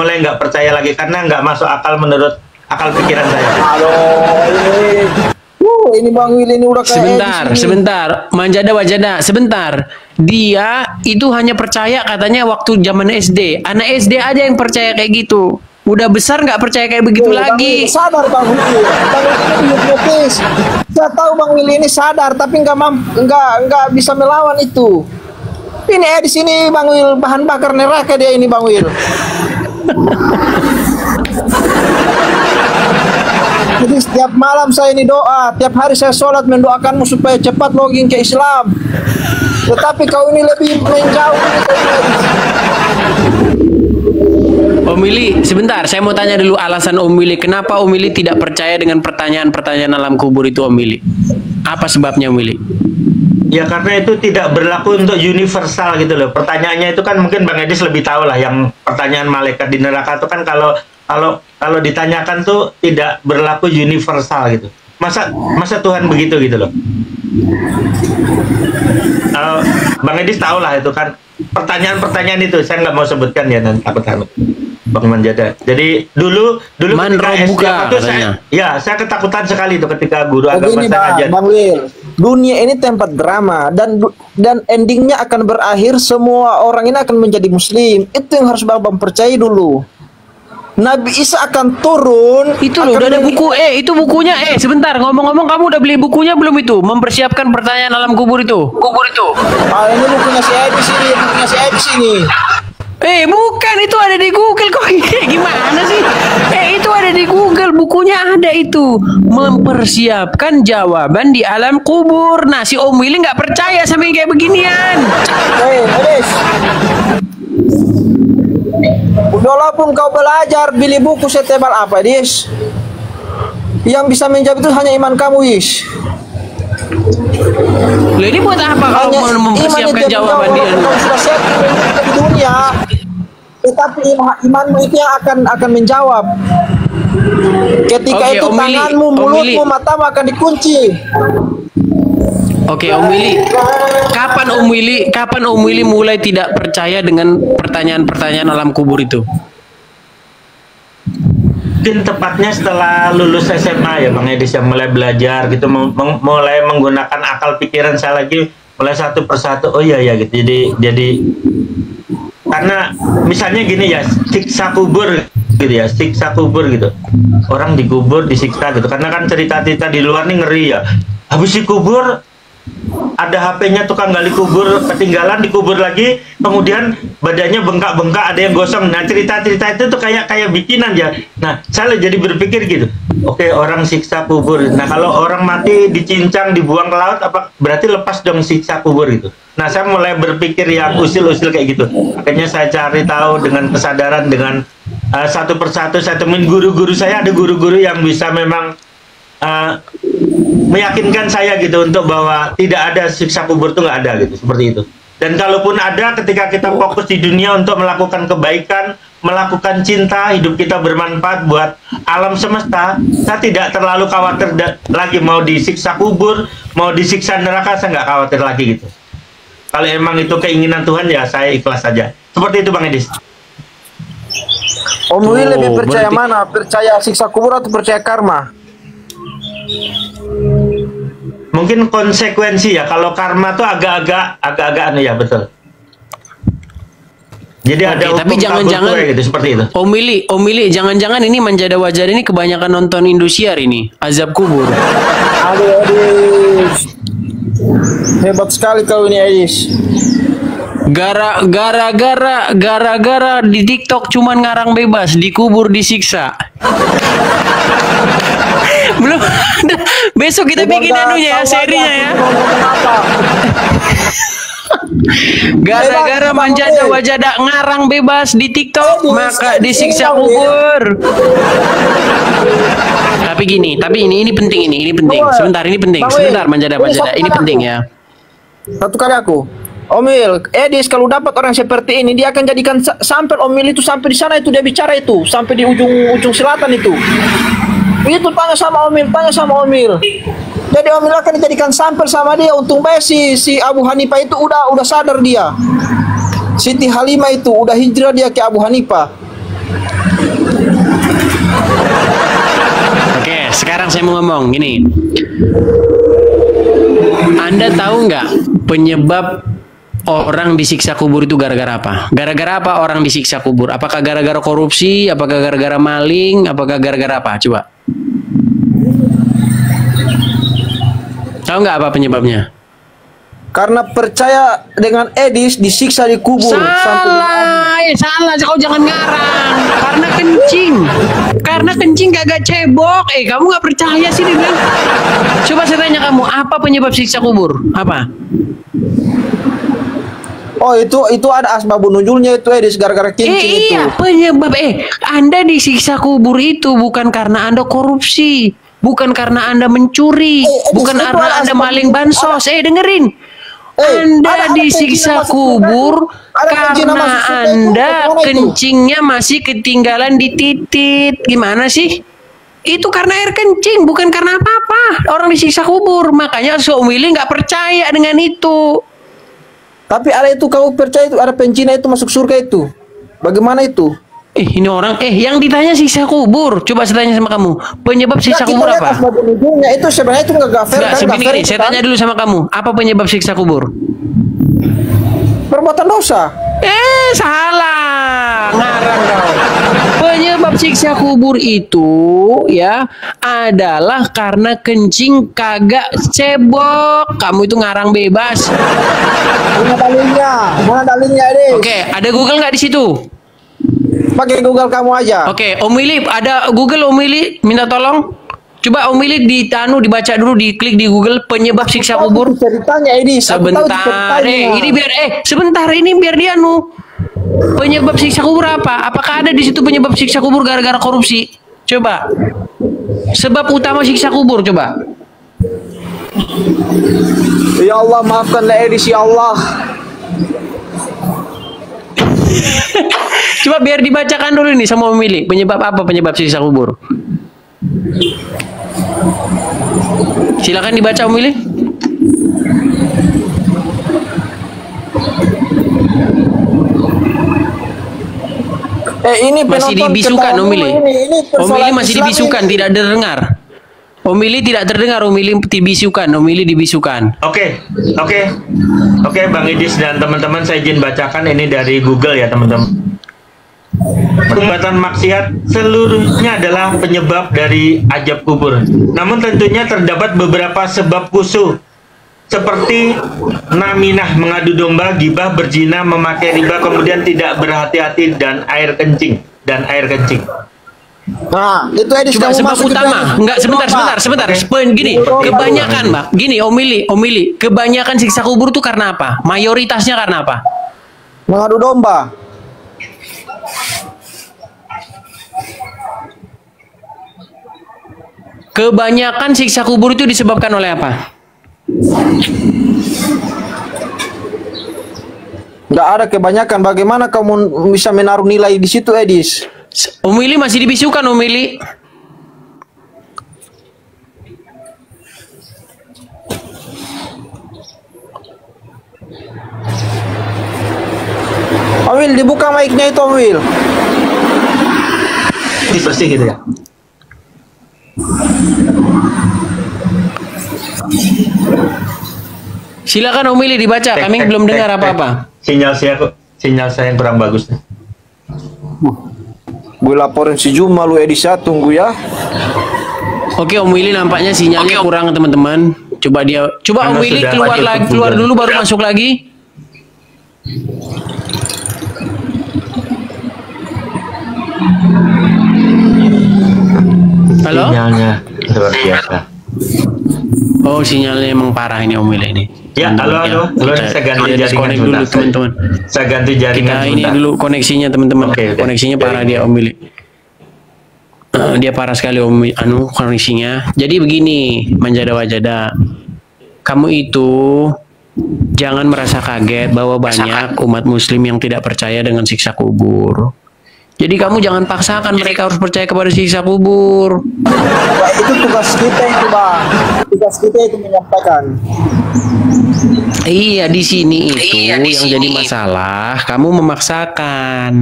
mulai nggak percaya lagi karena nggak masuk akal menurut akal pikiran saya. Halo, ini. Uh, ini Bang Will ini udah kayak Sebentar, sebentar. Manjada wajada, sebentar. Dia itu hanya percaya katanya waktu zaman SD. Anak SD aja yang percaya kayak gitu. Udah besar nggak percaya kayak begitu Eh, Bang lagi. Will, sadar Bang Will. Bang hipnotis. Saya tahu Bang Will ini sadar tapi nggak mampu, nggak nggak bisa melawan itu. Ini Edis ini Bang Will bahan bakar neraka dia ini Bang Will. Jadi setiap malam saya ini doa, tiap hari saya sholat mendoakanmu supaya cepat login ke Islam. Tetapi kau ini lebih menjauh ini kau ini, Edis. Om Willy, sebentar. Saya mau tanya dulu alasan Om Willy. Kenapa Om Willy tidak percaya dengan pertanyaan-pertanyaan alam kubur itu Om Willy? Apa sebabnya Om Willy? Ya karena itu tidak berlaku untuk universal gitu loh. Pertanyaannya itu kan mungkin Bang Edis lebih tahu lah yang pertanyaan malaikat di neraka itu kan kalau kalau kalau ditanyakan tuh tidak berlaku universal gitu. Masa masa Tuhan begitu gitu loh. Kalau Bang Edis tahu lah itu kan pertanyaan-pertanyaan itu saya nggak mau sebutkan ya nanti takut takut Bang Manjada. Jadi dulu dulu Man ketika roh SD buka, apa tuh saya ya saya ketakutan sekali itu ketika guru agama Begini saya bang, ngajar. bang Will, dunia ini tempat drama dan dan endingnya akan berakhir semua orang ini akan menjadi muslim. Itu yang harus bang, bang percaya dulu. Nabi Isa akan turun. Itu loh, udah ada buku. Eh, itu bukunya. Eh, sebentar. Ngomong-ngomong, kamu udah beli bukunya belum itu? Mempersiapkan pertanyaan alam kubur itu. Kubur itu. Ah, ini bukunya si Edis ini, bukunya si Edis ini. Eh, bukan. Itu ada di Google kok. Gimana sih? Eh, itu ada di Google. Bukunya ada itu. Mempersiapkan jawaban di alam kubur. Nah, si Om Willy nggak percaya sama yang kayak beginian. Hei, Edis. Walaupun kau belajar beli buku setebal apa, Edis? Yang bisa menjawab itu hanya iman kamu, Is. Loh, ini buat apa kalau Hanya mau mempersiapkan jawaban di menjawab, walaupun kau sudah siap di dunia, tetapi iman, imanmu itu yang akan akan menjawab. Ketika Oke, itu Om tanganmu, Om mulutmu, matamu akan dikunci. Oke, Om Willy. Kapan Om Willy, kapan Om Willy mulai tidak percaya dengan pertanyaan-pertanyaan alam kubur itu? Mungkin tepatnya setelah lulus SMA ya Bang Edis yang mulai belajar gitu mulai menggunakan akal pikiran saya lagi mulai satu persatu oh iya ya gitu. Jadi jadi karena misalnya gini ya siksa kubur gitu ya siksa kubur gitu. Orang dikubur disiksa gitu. Karena kan cerita-cerita di luar nih ngeri ya. Habis dikubur ada HP-nya tukang gali kubur ketinggalan dikubur lagi kemudian badannya bengkak-bengkak ada yang gosong. Nah cerita-cerita itu tuh kayak kayak bikinan ya. Nah saya jadi berpikir gitu oke orang siksa kubur. Nah kalau orang mati dicincang dibuang ke laut apa berarti lepas dong siksa kubur itu. Nah saya mulai berpikir yang usil-usil kayak gitu. Akhirnya saya cari tahu dengan kesadaran dengan uh, satu persatu saya temuin guru-guru saya ada guru-guru yang bisa memang uh, meyakinkan saya gitu untuk bahwa tidak ada siksa kubur itu nggak ada gitu seperti itu dan kalaupun ada ketika kita fokus di dunia untuk melakukan kebaikan melakukan cinta hidup kita bermanfaat buat alam semesta saya tidak terlalu khawatir lagi mau disiksa kubur mau disiksa neraka saya nggak khawatir lagi gitu kalau emang itu keinginan Tuhan ya saya ikhlas saja seperti itu Bang Edis Om Will Oh, lebih percaya berarti- mana? Percaya siksa kubur atau percaya karma? Mungkin konsekuensi ya kalau karma tuh agak-agak agak-agak anu ya betul jadi ada Oke, tapi hukum jangan-jangan- gitu seperti itu Om Willy, Om Willy, jangan-jangan ini menjadi wajar ini kebanyakan nonton Indosiar ini, azab kubur. Aduh, Edis. Hebat sekali kau ini, Edis. Gara gara-gara gara-gara di TikTok cuman ngarang bebas, dikubur disiksa. Belum ada. Besok kita bikin Udah anunya ya, serinya ya. Gara-gara manjada wajada ngarang bebas di TikTok, maka disiksa kubur. Tapi gini, tapi ini ini penting ini, ini penting. Sebentar, ini penting. Sebentar manjada satu ini penting ya. Satu kali aku. Omil, Edis kalau dapat orang seperti ini dia akan jadikan sa- sampel Omil itu sampai di sana itu dia bicara itu sampai di ujung ujung selatan itu. Itu tanya sama Omil, tanya sama Omil. Jadi Omil akan dijadikan sampel sama dia. Untung baik si si Abu Hanifah itu udah udah sadar dia. Siti Halimah itu udah hijrah dia ke Abu Hanifah. Oke, sekarang saya mau ngomong gini. Anda tahu nggak penyebab orang disiksa kubur itu gara-gara apa? Gara-gara apa orang disiksa kubur? Apakah gara-gara korupsi? Apakah gara-gara maling? Apakah gara-gara apa? Coba. Tahu nggak apa penyebabnya? Karena percaya dengan Edis disiksa di kubur Salah, eh, salah. Kau jangan ngarang. Karena kencing. Karena kencing kagak cebok. Eh, kamu nggak percaya sih dia bilang. Coba saya tanya kamu, apa penyebab siksa kubur? Apa? Oh itu itu ada asbabun nuzulnya itu Edis gara-gara kincing eh, itu. iya, penyebab eh Anda disiksa kubur itu bukan karena Anda korupsi, bukan karena Anda mencuri, Eh, eh, bukan karena Anda maling bansos. Eh, dengerin. Eh, anda disiksa masuk kubur karena itu. Anda kencingnya masih ketinggalan di titit. Gimana sih? Itu karena air kencing, bukan karena apa-apa. Orang disiksa kubur, makanya Soumili nggak percaya dengan itu. Tapi ada itu kamu percaya itu ada pencina itu masuk surga itu. Bagaimana itu? Eh, ini orang, eh yang ditanya siksa kubur. Coba saya tanya sama kamu, penyebab siksa Nah, kita kubur apa? nuzulnya itu sebenarnya itu nggak fair Enggak, kan? sebegini fair gini, itu saya kan? tanya dulu sama kamu, apa penyebab siksa kubur? Perbuatan dosa. Eh, salah. Ngarang kau. Penyebab siksa kubur itu ya adalah karena kencing kagak cebok. Kamu itu ngarang bebas. Mana dalilnya? Mana dalilnya? Oke, ada Google nggak di situ? Pakai Google kamu aja. Oke, Om Willy, ada Google Om Willy, minta tolong. Coba Om Willy ditanu dibaca dulu, diklik di Google penyebab siksa kubur. ceritanya itu Sebentar, eh ini biar eh sebentar ini biar dia nu penyebab siksa kubur apa? Apakah ada di situ penyebab siksa kubur gara-gara korupsi? Coba. Sebab utama siksa kubur coba. Ya Allah maafkanlah Edis ya Allah. Coba biar dibacakan dulu nih sama pemilik penyebab apa penyebab siksa kubur. Silakan dibaca pemilik. Eh ini Masih dibisukan. Ini, ini persoalan Omili masih Islam dibisukan, ini. tidak terdengar. Omili tidak terdengar, Omili dibisukan, Omili dibisukan. Oke, oke, oke, Bang Idis dan teman-teman saya izin bacakan ini dari Google ya teman-teman. Perbuatan maksiat seluruhnya adalah penyebab dari ajab kubur. Namun tentunya terdapat beberapa sebab khusus seperti naminah mengadu domba, gibah, berzina, memakai riba, kemudian tidak berhati-hati dan air kencing dan air kencing. Nah, itu Edis Coba sebab utama. Enggak, sebentar, sebentar, sebentar. Sepen- Gini, kebanyakan, Mbak. Gini, Omili, Omili. Kebanyakan siksa kubur tuh karena apa? Mayoritasnya karena apa? Mengadu domba. Kebanyakan siksa kubur itu disebabkan oleh apa? Enggak ada kebanyakan. Bagaimana kamu bisa menaruh nilai di situ Edis? Omili masih dibisukan, Omili. Omil dibuka mic-nya itu Omil. Ini bersih gitu ya. Silakan Omili dibaca. Tek, Kami tek, belum tek, dengar apa-apa. Sinyal saya kok, sinyal saya yang kurang bagus. Gue laporin si Juma lu Edis ya tunggu ya. Oke, Om Willy nampaknya sinyalnya kurang teman-teman. Coba dia, coba Karena Om Willy keluar lagi, ke keluar dulu baru masuk lagi. Halo? Sinyalnya luar biasa. Oh, sinyalnya emang parah ini Om Willy ini. Ya, halo, Teman-teman, halo. Halo, Kita, saya ganti kita jaringan dulu teman-teman. Saya ganti jaringan Kita ini dulu koneksinya teman-teman. Oke, oke. Koneksinya parah dia Om Willy. Eh, dia parah sekali Om Willy, anu koneksinya. Jadi begini, Manjada Wajada. Kamu itu jangan merasa kaget bahwa banyak umat muslim yang tidak percaya dengan siksa kubur. Jadi kamu jangan paksakan mereka harus percaya kepada siksa kubur. Itu tugas kita itu bang. Tugas kita itu menyampaikan. Iya, di sini itu yang jadi masalah. Kamu memaksakan.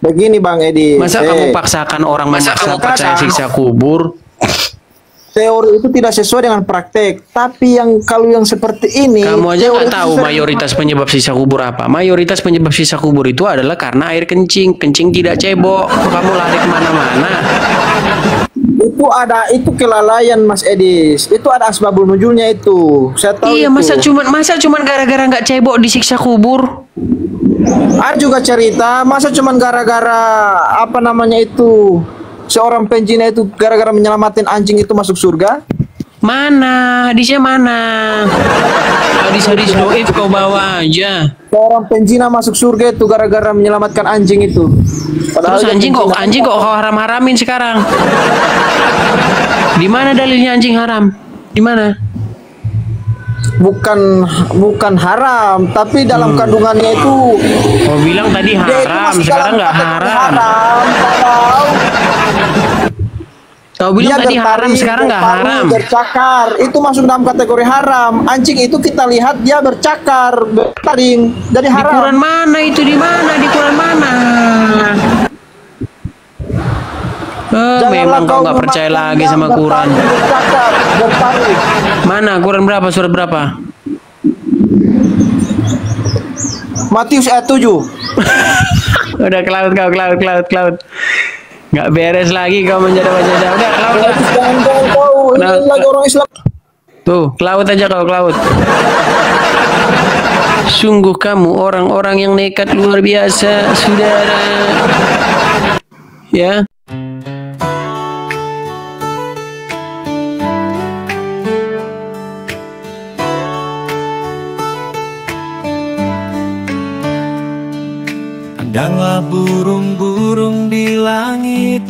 Begini bang Edi. Masa Eh, kamu paksakan orang memaksa kamu percaya siksa kubur? Teori itu tidak sesuai dengan praktek. Tapi yang kalau yang seperti ini, Kamu aja nggak tahu mayoritas penyebab sisa kubur apa. Mayoritas penyebab sisa kubur itu adalah karena air kencing. Kencing tidak cebok. Kamu lari ke mana-mana. itu ada itu kelalaian Mas Edis. Itu ada asbabul nuzulnya itu. Saya tahu Iya, itu. masa cuman masa cuman gara-gara nggak cebok disiksa kubur? Ada juga cerita, masa cuman gara-gara apa namanya itu seorang penjina itu gara-gara menyelamatin anjing itu masuk surga? Mana? Hadisnya mana? Hadis-hadis doif kau bawa aja. Seorang penjina masuk surga itu gara-gara menyelamatkan anjing itu. Padahal Terus anjing kok anjing kok kau haram-haramin sekarang? Di mana dalilnya anjing haram? Di mana? bukan bukan haram, tapi dalam kandungannya itu Kau bilang tadi haram, sekarang nggak haram. haram. Padahal Kau bilang dia tadi haram, bertaring, sekarang nggak haram. Bercakar, itu masuk dalam kategori haram. Anjing itu kita lihat dia bercakar, bertaring, jadi Di haram. Quran mana itu di mana? Di Quran mana? Eh, memang kau nggak percaya lagi sama Quran. Bercakar, bertaring. Mana Quran berapa? Surat berapa? Matius ayat 7. Udah ke laut kau, ke laut, ke laut, ke laut. Nggak beres lagi kau menjadi wajah Udah ke laut. ini Kenapa? lagi orang Islam. Tuh, ke laut aja kau, ke laut. Sungguh kamu orang-orang yang nekat luar biasa, saudara. Ya.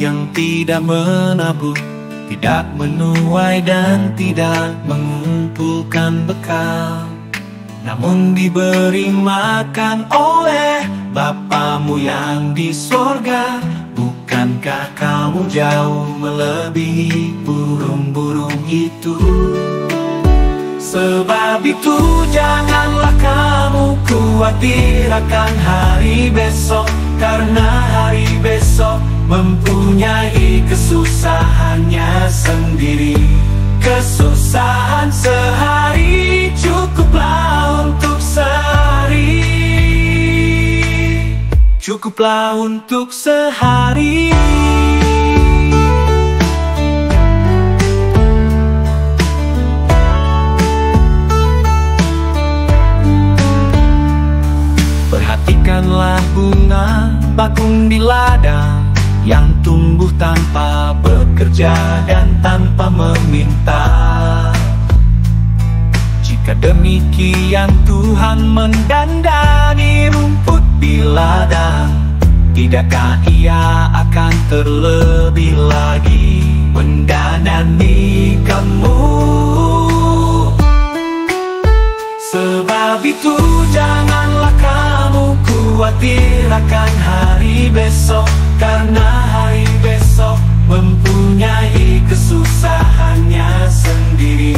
Yang tidak menabur Tidak menuai dan tidak mengumpulkan bekal. Namun diberi makan oleh Bapamu yang di sorga Bukankah kamu jauh melebihi burung-burung itu? Sebab itu janganlah kamu khawatir akan hari besok Karena hari mempunyai kesusahannya sendiri. Kesusahan sehari cukuplah untuk sehari. Cukuplah untuk sehari. Perhatikanlah bunga bakung di ladang Yang tumbuh tanpa bekerja dan tanpa meminta. Jika demikian Tuhan mendandani rumput di ladang Tidakkah ia akan terlebih lagi mendandani kamu? Sebab itu kamu khawatir akan hari besok Karena hari besok mempunyai kesusahannya sendiri.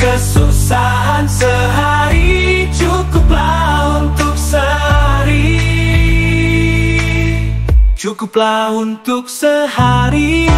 Kesusahan sehari cukuplah untuk sehari. Cukuplah untuk sehari